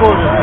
recording.